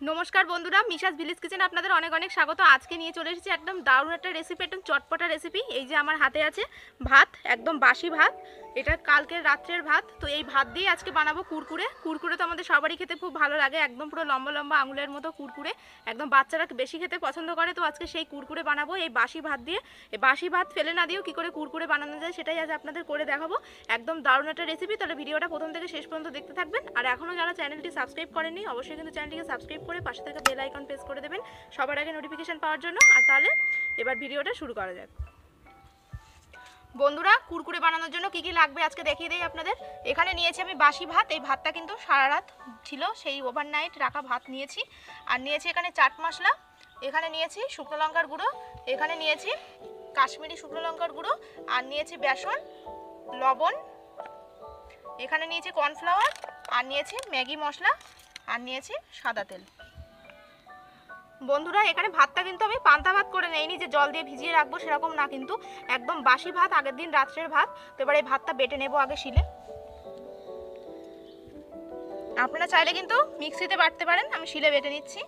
নমস্কার বন্ধুরা, মিশাস village kitchen আপনাদের অনেক অনেক স্বাগত। আজকে নিয়ে চলে এসেছি একদম দারুণ একটা রেসিপি একদম চটপটা রেসিপি এই যে আমার হাতে আছে ভাত, একদম বাসি ভাত। এটা কালকের রাত্রের ভাত। তো এই ভাত দিয়ে আজকে বানাবো কুরকুরে। কুরকুরে তো আমাদের সবারই খেতে খুব ভালো লাগে, একদম পুরো লম্বা লম্বা আঙুলের মতো কুরকুরে। একদম বাচ্চারা বেশি খেতে পছন্দ করে, তো আজকে সেই কুরকুরে বানাবো। এই বাসি ভাত দিয়ে, এই বাসি ভাত ফেলে না দিয়েও কী করে কুরকুরে বানানো যায় সেটাই আজ আপনাদের করে দেখাবো। একদম দারুণ একটা রেসিপি তাহলে ভিডিওটা প্রথম থেকে শেষ পর্যন্ত দেখতে থাকবেন। আর এখনও যারা চ্যানেলটি সাবস্ক্রাইব করেনি অবশ্যই কিন্তু চ্যানেলটিকে সাবস্ক্রাইব করে পাশে থাকা বেল আইকন প্রেস করে দেবেন। সবার আগে নোটিফিকেশান পাওয়ার জন্য। আর তাহলে এবার ভিডিওটা শুরু করা যাক। বন্ধুরা, কুরকুরে বানানোর জন্য কি কি লাগবে আজকে দেখিয়ে দিই আপনাদের। এখানে নিয়েছি আমি বাসি ভাত। এই ভাতটা কিন্তু সারা রাত ছিল। সেই ওভারনাইট রাখা ভাত নিয়েছি। আর নিয়েছি এখানে চাট মশলা। এখানে নিয়েছি শুকনো লঙ্কার গুঁড়ো। এখানে নিয়েছি কাশ্মীরি শুকনো লঙ্কার গুঁড়ো। আর নিয়েছি বেসন, লবণ। এখানে নিয়েছি কর্নফ্লাওয়ার আর নিয়েছি ম্যাগি মশলা। আর নিয়েছি সাদা তেল। বন্ধুরা, এখানে ভাতটা কিন্তু আমি পান্তা ভাত করে নেইনি, যে জল দিয়ে ভিজিয়ে রাখব সেরকম না, কিন্তু একদম বাসি ভাত, আগের দিন রাত্রের ভাত। তো এবার এই ভাতটা বেটে নেব আগে শিলে। আপনারা চাইলে কিন্তু মিক্সিতে বাটতে পারেন, আমি শিলে বেটে নিচ্ছি।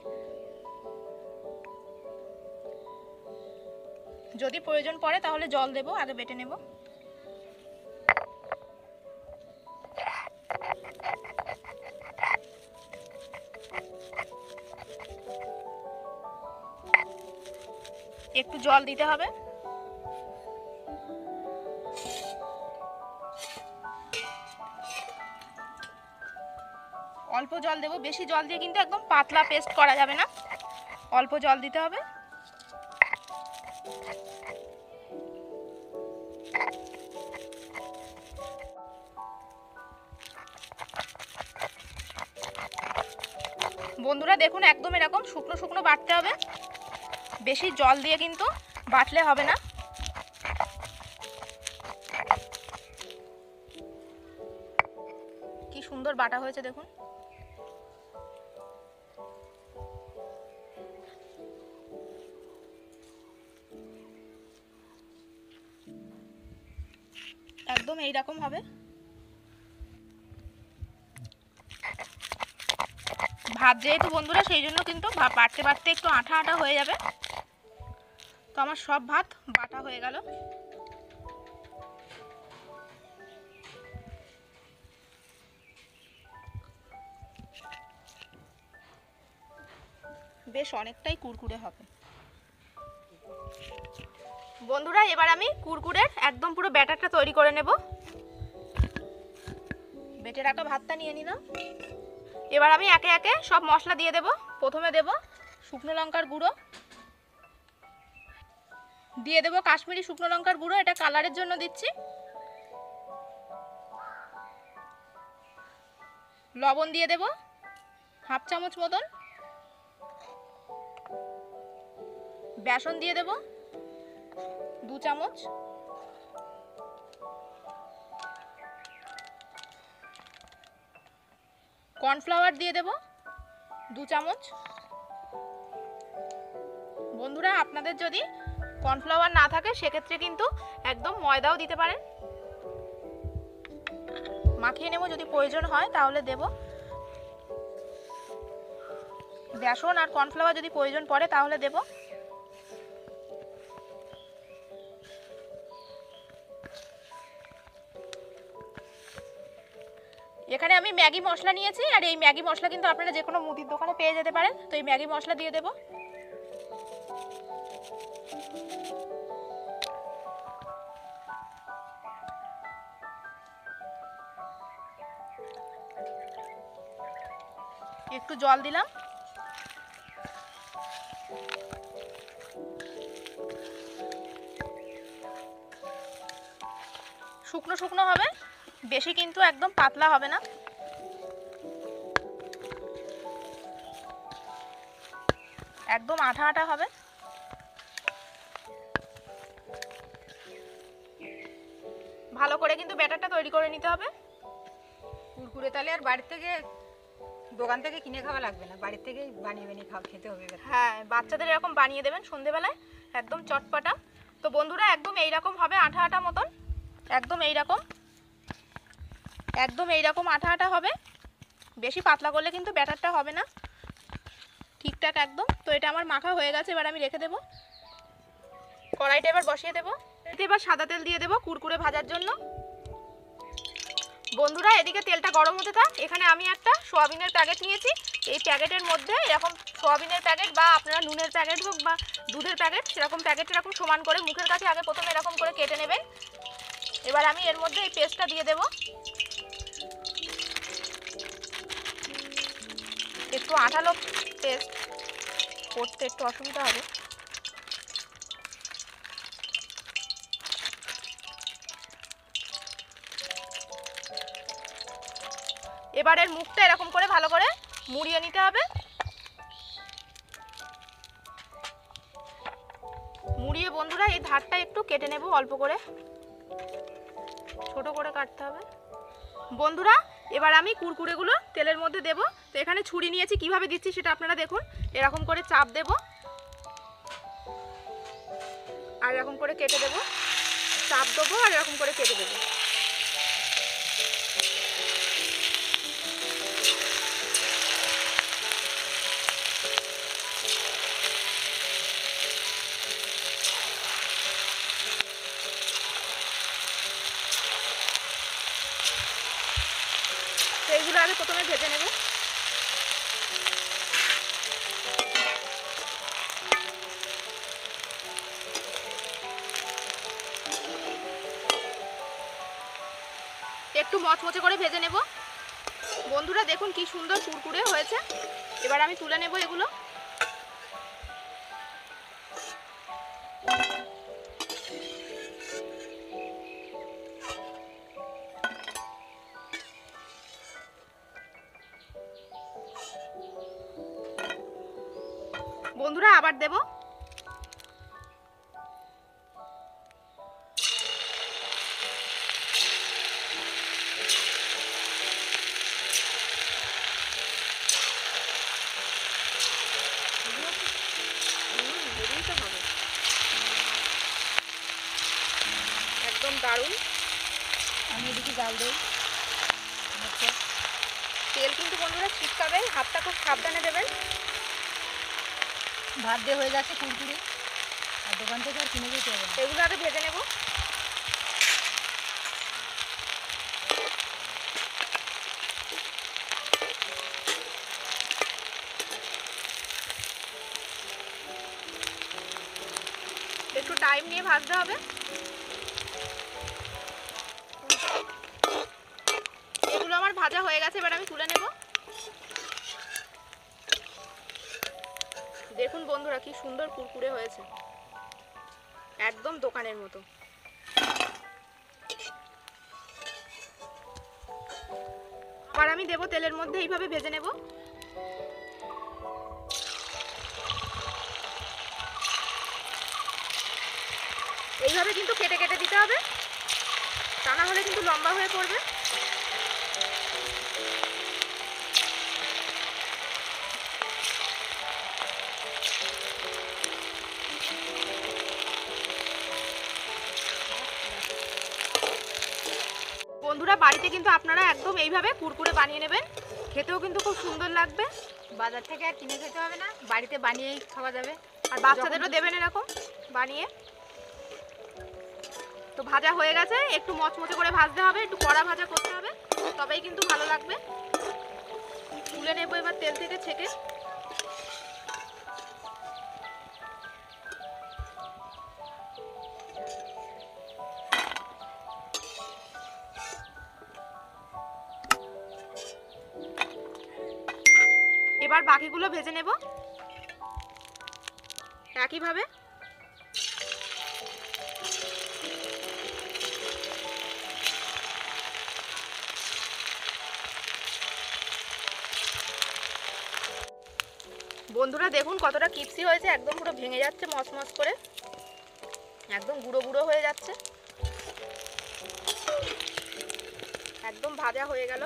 যদি প্রয়োজন পড়ে তাহলে জল দেবো, আগে বেটে নেব। একটু জল দিতে হবে। অল্প জল দেবো। বেশি জল দিয়ে কিন্তু একদম পাতলা পেস্ট করা যাবে না। অল্প জল দিতে হবে। বন্ধুরা দেখুন একদম এরকম শুকনো শুকনো বাটতে হবে। বেশি জল দিয়ে কিন্তু বাটলে হবে না। কি সুন্দর বাটা হয়েছে দেখুন। একদম এইরকম হবে। ভাত যেহেতু বন্ধুরা, সেই জন্য কিন্তু বাটতে বাটতে একটু আঠা আঠা হয়ে যাবে। তো আমার সব ভাত বাটা হয়ে গেল। বেশ অনেকটাই কুরকুরে হবে। বন্ধুরা, এবার আমি কুরকুরের একদম পুরো ব্যাটারটা তৈরি করে নেব। বেটে রাখা ভাতটা নিয়ে নিলাম। এবার আমি একে একে সব মশলা দিয়ে দেব। প্রথমে দেব শুকনো লঙ্কার গুঁড়ো। দিয়ে দেবো কাশ্মীরি শুকনো লঙ্কার গুঁড়ো, এটা কালারের জন্য দিচ্ছি। লবণ দিয়ে দেব, হাফ চামচ মতন। বেসন দিয়ে দেব, দু চামচ। কর্নফ্লাওয়ার দিয়ে দেব, দু চামচ। বন্ধুরা, আপনাদের যদি কর্নফ্লাওয়ার না থাকে, সেক্ষেত্রে কিন্তু একদম ময়দাও দিতে পারেন। মাখিয়ে নেব যদি প্রয়োজন হয়, তাহলে দেব। বেসন আর কর্নফ্লাওয়ার যদি প্রয়োজন পড়ে, তাহলে দেব। এখানে আমি ম্যাগি মশলা নিয়েছি, আর এই ম্যাগি মশলা কিন্তু আপনারা যে কোনো মুদির দোকানে পেয়ে যেতে পারেন। তো এই ম্যাগি মশলা দিয়ে দেবো। একটু জল দিলাম। শুকনো শুকনো হবে, বেশি কিন্তু একদম পাতলা হবে না। একদম আঠা আঠা হবে। করে কিন্তু ব্যাটারটা তৈরি করে নিতে হবে। কুরকুরে তাহলে আর বাড়ি থেকে দোকান থেকে কিনে খাওয়া লাগবে না বাড়ির থেকেই বানিয়ে বানিয়ে খাওয়া খেতে হবে হ্যাঁ বাচ্চাদের এরকম বানিয়ে দেবেন সন্ধেবেলায় একদম চটপটা। তো বন্ধুরা একদম এইরকম হবে আঠা আঠা মতন একদম এইরকম একদম এইরকম আঠা আঠা হবে। বেশি পাতলা করলে কিন্তু ব্যাটারটা হবে না। ঠিকঠাক একদম। তো এটা আমার মাখা হয়ে গেছে এবার আমি রেখে দেবো। কড়াইটা এবার বসিয়ে দেবো। এতে এবার সাদা তেল দিয়ে দেবো কুরকুরে ভাজার জন্য। বন্ধুরা, এদিকে তেলটা গরম হতে থাক। এখানে আমি একটা সোয়াবিনের প্যাকেট নিয়েছি। এই প্যাকেটের মধ্যে এরকম সোয়াবিনের প্যাকেট বা আপনারা নুনের প্যাকেট হোক বা দুধের প্যাকেট, সেরকম প্যাকেট এরকম সমান করে মুখের কাছে আগে প্রথমে এরকম করে কেটে নেবেন। এবার আমি এর মধ্যে এই পেস্টটা দিয়ে দেবো। একটু আঠালো পেস্ট করতে একটু অসুবিধা হবে। এবারের মুখটা এরকম করে ভালো করে মুড়িয়ে নিতে হবে। মুড়িয়ে বন্ধুরা, এই ধারটা একটু কেটে নেব অল্প করে। ছোট করে কাটতে হবে। বন্ধুরা, এবার আমি কুরকুরেগুলো তেলের মধ্যে দেব। তো এখানে ছুরি নিয়েছি, কীভাবে দিচ্ছি সেটা আপনারা দেখুন। এরকম করে চাপ দেব। আর এরকম করে কেটে দেব। চাপ দেবো আর এরকম করে কেটে দেবো। প্রথমে ভেজে নেব। একটু মচমচে করে ভেজে নেব। বন্ধুরা, দেখুন কি সুন্দর কুরকুরে হয়েছে। এবার আমি তুলে নেব এগুলো। আবার দেব। একদম দারুণ। আমি এদিকে জাল দিই। আচ্ছা। তেল কিন্তু বন্ধুরা ছিটকাবে হাতটা খুব সাবধানে দেবেন। ভাত দিয়ে হয়ে যাচ্ছে কুরকুরি আর দোকান থেকে আর কিনে যেতে হবে এগুলো আগে ভেজে নেব। একটু টাইম নিয়ে ভাজতে হবে। এগুলো আমার ভাজা হয়ে গেছে, এবার আমি তুলে নেব। দেখুন বন্ধুরা, কি সুন্দর কুরকুরে হয়েছে। একদম দোকানের মতো। আবার আমি দেবো তেলের মধ্যে, এইভাবে ভেজে নেব। এইভাবে কিন্তু কেটে কেটে দিতে হবে। তা না হলে কিন্তু লম্বা হয়ে পড়বে। বাড়িতে কিন্তু আপনারা একদম এইভাবে কুরকুরে বানিয়ে নেবেন। খেতেও কিন্তু খুব সুন্দর লাগবে। বাজার থেকে আর কিনে খেতে হবে না বাড়িতে বানিয়েই খাওয়া যাবে। আর বাচ্চাদেরও দেবেন এরকম বানিয়ে। তো ভাজা হয়ে গেছে একটু মচমচে করে ভাজতে হবে একটু কড়া ভাজা করতে হবে তবেই কিন্তু ভালো লাগবে। তুলে নেব এবার তেল থেকে ছেঁকে। বাকিগুলো ভেজে নেব। একইভাবে। বন্ধুরা, দেখুন কতটা কিপসি হয়েছে। একদম পুরো ভেঙে যাচ্ছে মচমচ করে। একদম গুঁড়ো গুঁড়ো হয়ে যাচ্ছে। একদম ভাজা হয়ে গেল।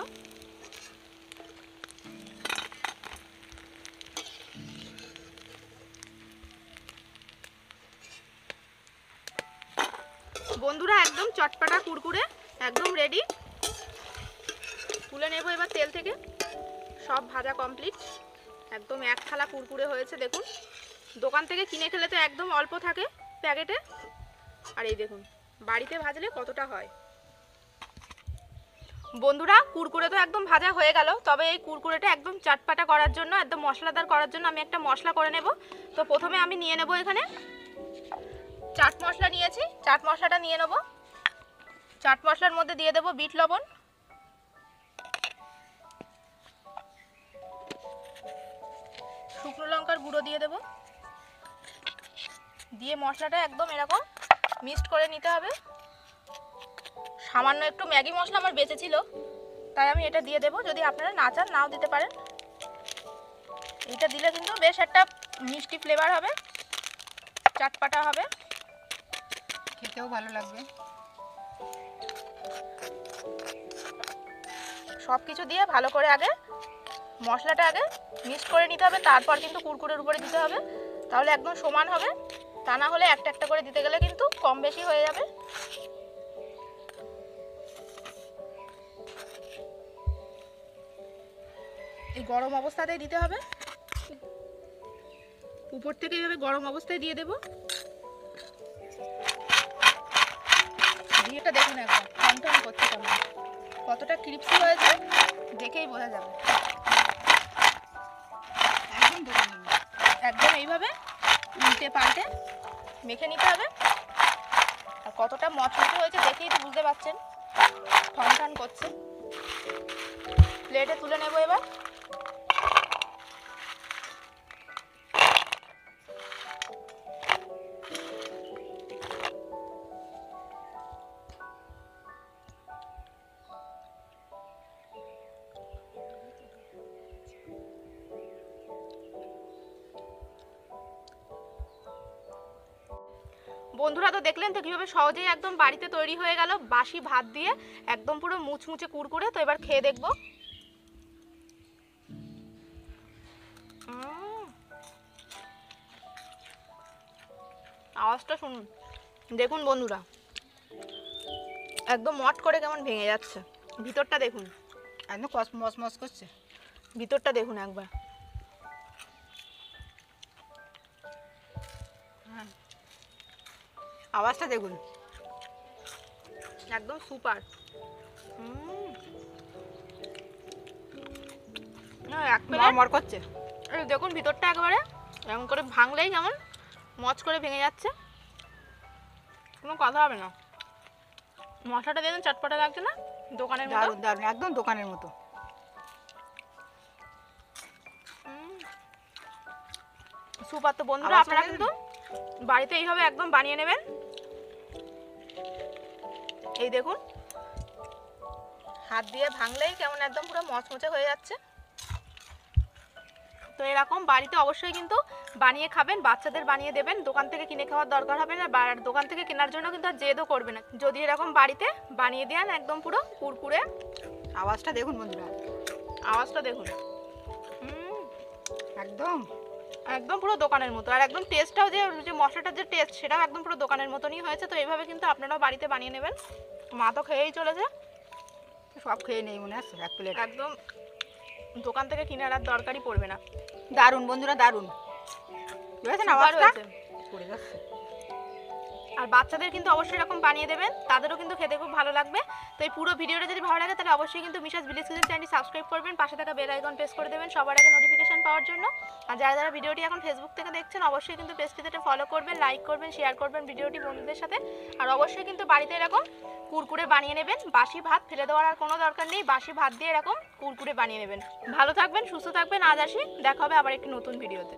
বন্ধুরা একদম চটপাটা কুরকুরে, একদম রেডি তুলে নেব এবার তেল থেকে। সব ভাজা কমপ্লিট একদম এক থালা কুরকুরে হয়েছে, দেখুন। দোকান থেকে কিনে খেলে তো একদম অল্প থাকে প্যাকেটে। আর এই দেখুন, বাড়িতে ভাজলে কতটা হয়। বন্ধুরা, কুরকুরে তো একদম ভাজা হয়ে গেল। তবে এই কুরকুরেটা একদম চাটপাটা করার জন্য, একদম মশলাদার করার জন্য আমি একটা মশলা করে নেব। তো প্রথমে আমি নিয়ে নেব এখানে চাট মশলা নিয়েছি। চাট মশলাটা নিয়ে নেব। চাট মশলার মধ্যে দিয়ে দেব বিট লবণ। শুকনো লঙ্কার গুঁড়ো দিয়ে দেব। দিয়ে মশলাটা একদম এরকম মিক্সড করে নিতে হবে। সামান্য একটু ম্যাগি মশলা আমার বেঁচে ছিল, তাই আমি এটা দিয়ে দেবো। যদি আপনারা না চান, নাও দিতে পারেন। এটা দিলে কিন্তু বেশ একটা মিষ্টি ফ্লেভার হবে, চাটপাটা হবে। খেতেও ভালো লাগবে। সব কিছু দিয়ে ভালো করে আগে মশলাটা আগে মিক্সড করে নিতে হবে, তারপর কিন্তু কুরকুরের উপরে দিতে হবে। তাহলে একদম সমান হবে। তা না হলে একটা একটা করে দিতে গেলে কিন্তু কম বেশি হয়ে যাবে। এই গরম অবস্থাতেই দিতে হবে। উপর থেকে এইভাবে গরম অবস্থায় দিয়ে দেব। এটা দেখুন একবার, টনটন করছে কেমন। কতটা ক্রিপসি হয়েছে, দেখেই বোঝা যাবে। একদম। একদম এইভাবে উল্টে পাল্টে মেখে নিতে হবে। আর কতটা মচমচে হয়েছে দেখেই তো বুঝতে পারছেন। ঠন ঠন করছে। প্লেটে তুলে নেব এবার। দেখলেন তো কীভাবে সহজেই একদম বাড়িতে তৈরি হয়ে গেল বাসি ভাত দিয়ে একদম পুরো মুচমুচে কুড়কুড়ে তো এবার খেয়ে দেখব। আওয়াজটা শুনুন। দেখুন বন্ধুরা একদম মট করে কেমন ভেঙে যাচ্ছে। ভিতরটা দেখুন। একদম কস মস মস করছে। ভিতরটা দেখুন একবার। আওয়াজটা দেখুন। একদম সুপার। মর করছে। দেখুন ভিতরটা একবারে। এমন করে ভাঙলেই যেমন মচ করে ভেঙে যাচ্ছে। কোনো কথা হবে না। মশলাটা দেখুন চটপটা লাগছে না? দোকানের দারুণ দারুণ। একদম দোকানের মতো। সুপার তো বন্ধুরা আপনারা কিন্তু বাড়িতে এইভাবে একদম বানিয়ে নেবেন। এই দেখুন। হাত দিয়ে ভাঙলেই কেমন একদম পুরো মচমচে হয়ে যাচ্ছে। তো এরকম বাড়িতে অবশ্যই কিন্তু বানিয়ে খাবেন বাচ্চাদের বানিয়ে দেবেন। দোকান থেকে কিনে খাওয়ার দরকার হবে না বা দোকান থেকে কেনার জন্য কিন্তু আর জেদও করবে না। যদি এরকম বাড়িতে বানিয়ে দেন একদম পুরো কুরকুরে। আওয়াজটা দেখুন বন্ধুরা। আওয়াজটা দেখুন। একদম। একদম পুরো দোকানের মতো। আর একদম টেস্টটাও যে যে মশলাটার যে টেস্ট সেটাও একদম পুরো দোকানের মতনই হয়েছে। তো এইভাবে কিন্তু আপনারাও বাড়িতে বানিয়ে নেবেন। মা তো খেয়েই চলেছে। সব খেয়ে নেই মনে আছে এক প্লেট একদম দোকান থেকে কিনে আর দরকারই পড়বে না। দারুণ বন্ধুরা দারুণ। বুঝেছেন আবার হয়েছে। পড়ে যাচ্ছে। আর বাচ্চাদের কিন্তু অবশ্যই এরকম বানিয়ে দেবেন। তাদেরও কিন্তু খেতে খুব ভালো লাগবে। তো এই পুরো ভিডিওটা যদি ভালো লাগে, তাহলে অবশ্যই কিন্তু মিশাস ভিলেজ কিচেন চ্যানেলটি সাবস্ক্রাইব করবেন। পাশে থাকা বেল আইকন প্রেস করে দেবেন সবার আগে নোটিফিকেশন পাওয়ার জন্য। আর যারা যারা ভিডিওটি এখন ফেসবুক থেকে দেখছেন, অবশ্যই কিন্তু পেজটিতে ফলো করবেন লাইক করবেন শেয়ার করবেন ভিডিওটি বন্ধুদের সাথে। আর অবশ্যই কিন্তু বাড়িতে এরকম কুরকুরে বানিয়ে নেবেন। বাসি ভাত ফেলে দেওয়ার আর কোনো দরকার নেই। বাসি ভাত দিয়ে এরকম কুরকুরে বানিয়ে নেবেন। ভালো থাকবেন, সুস্থ থাকবেন। আজ আসি। দেখা হবে আবার একটি নতুন ভিডিওতে।